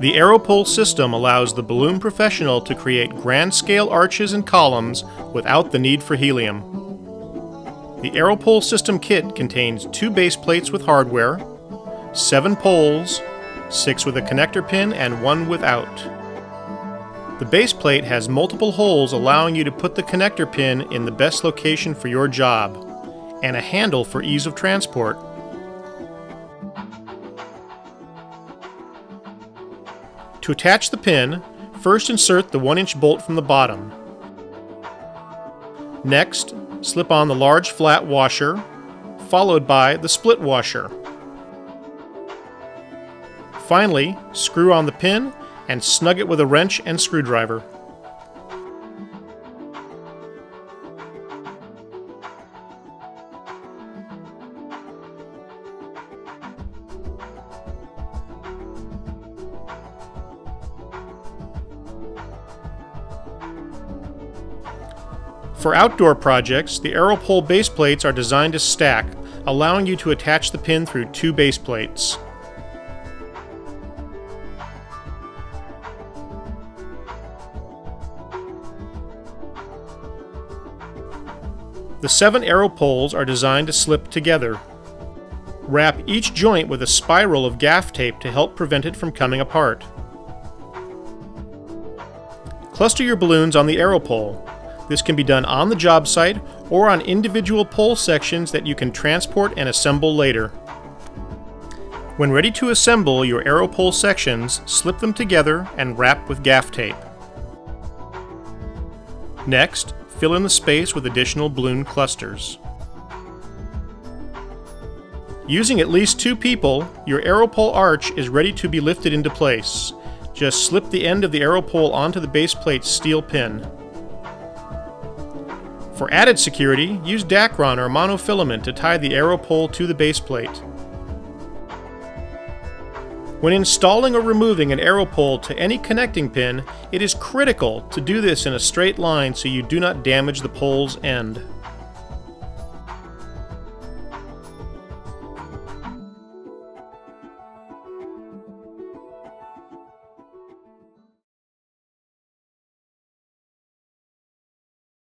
The Aeropole system allows the balloon professional to create grand scale arches and columns without the need for helium. The Aeropole system kit contains two base plates with hardware, seven poles, six with a connector pin and one without. The base plate has multiple holes allowing you to put the connector pin in the best location for your job, and a handle for ease of transport. To attach the pin, first insert the 1 inch bolt from the bottom. Next, slip on the large flat washer, followed by the split washer. Finally, screw on the pin and snug it with a wrench and screwdriver. For outdoor projects, the Aeropole base plates are designed to stack, allowing you to attach the pin through two base plates. The seven Aeropoles are designed to slip together. Wrap each joint with a spiral of gaff tape to help prevent it from coming apart. Cluster your balloons on the Aeropole. This can be done on the job site or on individual pole sections that you can transport and assemble later. When ready to assemble your Aeropole sections, slip them together and wrap with gaff tape. Next, fill in the space with additional balloon clusters. Using at least two people, your Aeropole arch is ready to be lifted into place. Just slip the end of the Aeropole onto the base plate's steel pin. For added security, use Dacron or monofilament to tie the arrow Aeropole to the base plate. When installing or removing an arrow Aeropole to any connecting pin, it is critical to do this in a straight line so you do not damage the pole's end.